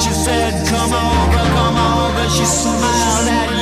She said, Come over, come over. She smiled at you.